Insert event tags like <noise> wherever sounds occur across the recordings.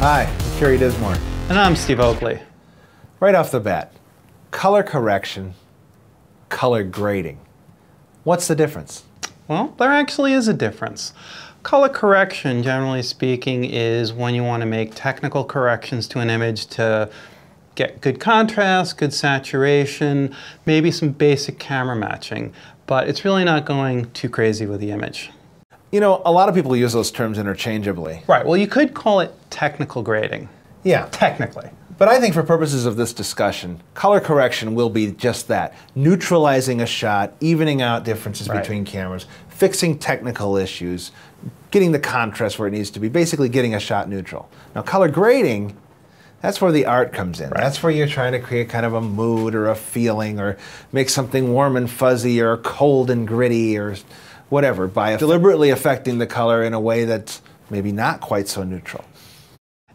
Hi, I'm Carey Dissmore. And I'm Steve Oakley. Right off the bat, color correction, color grading. What's the difference? Well, there actually is a difference. Color correction, generally speaking, is when you want to make technical corrections to an image to get good contrast, good saturation, maybe some basic camera matching, but it's really not going too crazy with the image. You know, a lot of people use those terms interchangeably. Right, well, you could call it technical grading. Yeah. Technically. But I think for purposes of this discussion, color correction will be just that neutralizing a shot, evening out differences Right. between cameras, fixing technical issues, getting the contrast where it needs to be, basically getting a shot neutral. Now, color grading, that's where the art comes in. That's where you're trying to create kind of a mood or a feeling or make something warm and fuzzy or cold and gritty or whatever by deliberately affecting the color in a way that's maybe not quite so neutral.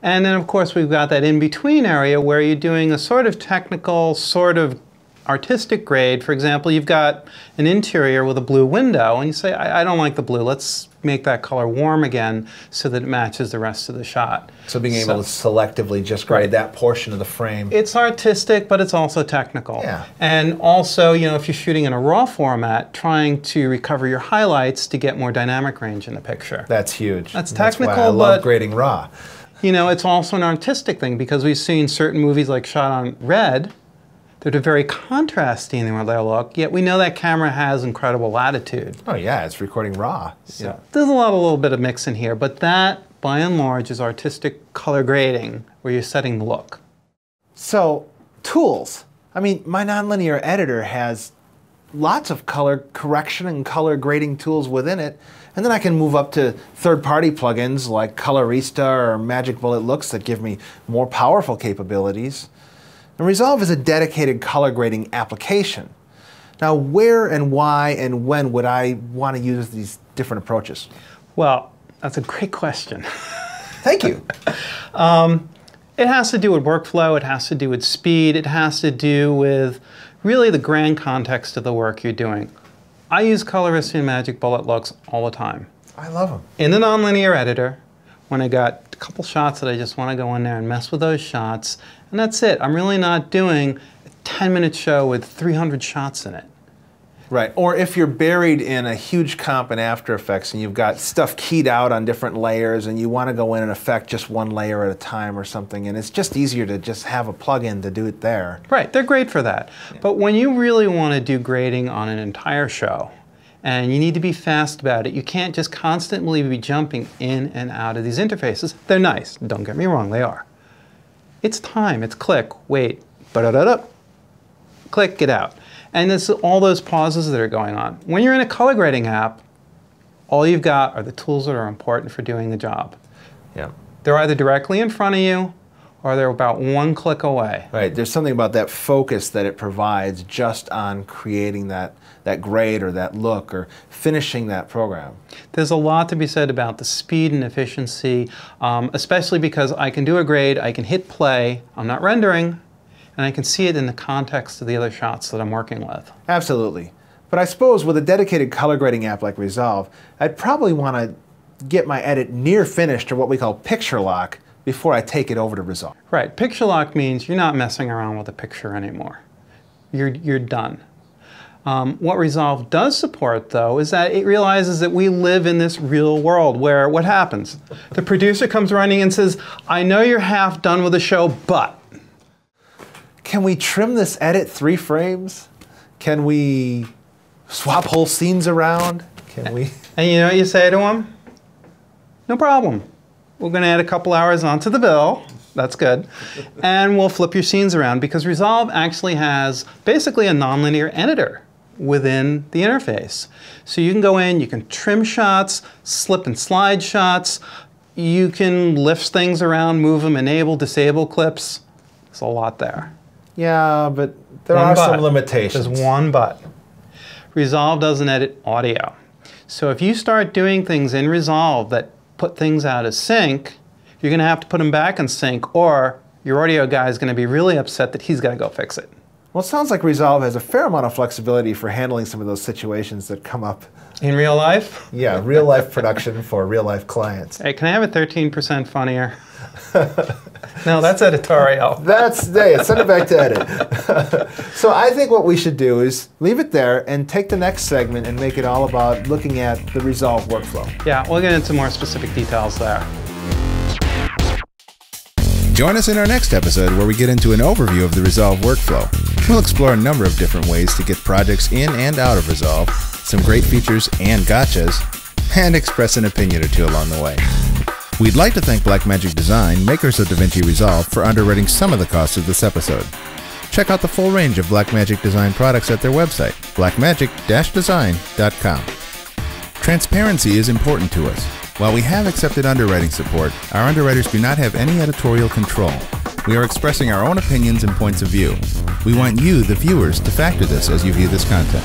And then, of course, we've got that in between area where you're doing a sort of technical, sort of artistic grade. For example, you've got an interior with a blue window, and you say, I, I don't like the blue. Let's make that color warm again so that it matches the rest of the shot. So being able to selectively just grade that portion of the frame. It's artistic, but it's also technical. Yeah. And also, you know, if you're shooting in a raw format, trying to recover your highlights to get more dynamic range in the picture. That's huge. That's And why technical, I love but- grading raw. You know, it's also an artistic thing because we've seen certain movies like Shot on Red that are very contrasty in their look, yet we know that camera has incredible latitude. Oh yeah, it's recording raw. So there's a lot, a little bit of mix in here, but that, by and large, is artistic color grading where you're setting the look. So tools. I mean, my nonlinear editor has lots of color correction and color grading tools within it. And then I can move up to third-party plugins like Colorista or Magic Bullet Looks that give me more powerful capabilities. And Resolve is a dedicated color grading application. Now, where and why and when would I want to use these different approaches? Well, that's a great question. Thank you. <laughs> Um, it has to do with workflow, it has to do with speed, it has to do with really the grand context of the work you're doing. I use Colorista and Magic Bullet Looks all the time. I love them. in the nonlinear editor when I got a couple shots that I just want to go in there and mess with those shots, and that's it. I'm really not doing a 10 minute show with 300 shots in it. Right. Or if you're buried in a huge comp in After Effects and you've got stuff keyed out on different layers and you want to go in and affect just one layer at a time or something, and it's just easier to just have a plug-in to do it there. Right, they're great for that. But when you really want to do grading on an entire show, and you need to be fast about it, you can't just constantly be jumping in and out of these interfaces. They're nice, don't get me wrong, they are. It's time, it's click, wait, ba-da-da-da, click, get out. And it's all those pauses that are going on. When you're in a color grading app, all you've got are the tools that are important for doing the job. Yeah. They're either directly in front of you or they're about one click away. Right. There's something about that focus that it provides just on creating that, that grade or that look or finishing that program. There's a lot to be said about the speed and efficiency, um, especially because I can do a grade, I can hit play, I'm not rendering, and I can see it in the context of the other shots that I'm working with. Absolutely. But I suppose with a dedicated color grading app like Resolve, I'd probably want to get my edit near finished or what we call picture lock before I take it over to Resolve. Right, picture lock means you're not messing around with a picture anymore. You're, you're done. Um, what Resolve does support, though, is that it realizes that we live in this real world where what happens? The producer comes running and says, I know you're half done with the show, but Can we trim this edit three frames? Can we swap whole scenes around? Can we? And you know what you say to them? No problem. We're going to add a couple hours onto the bill. That's good. <laughs> And we'll flip your scenes around because Resolve actually has basically a nonlinear editor within the interface. So you can go in, you can trim shots, slip and slide shots, you can lift things around, move them, enable, disable clips. There's a lot there. Yeah, but there One are but. some limitations. There's one but. Resolve doesn't edit audio. So if you start doing things in Resolve that put things out of sync, you're going to have to put them back in sync, or your audio guy is going to be really upset that he's got to go fix it. Well, it sounds like Resolve has a fair amount of flexibility for handling some of those situations that come up. In real life? Yeah, real life production for real life clients. Hey, can I have it 13% funnier? <laughs> no, that's editorial. <laughs> That's hey, send it back to edit. <laughs> so I think what we should do is leave it there and take the next segment and make it all about looking at the Resolve workflow. Yeah, we'll get into more specific details there. Join us in our next episode where we get into an overview of the Resolve workflow. We'll explore a number of different ways to get projects in and out of Resolve, some great features and gotchas, and express an opinion or two along the way. We'd like to thank Blackmagic Design, makers of DaVinci Resolve, for underwriting some of the costs of this episode. Check out the full range of Blackmagic Design products at their website, blackmagic-design.com. Transparency is important to us. While we have accepted underwriting support, our underwriters do not have any editorial control. We are expressing our own opinions and points of view. We want you, the viewers, to factor this as you view this content.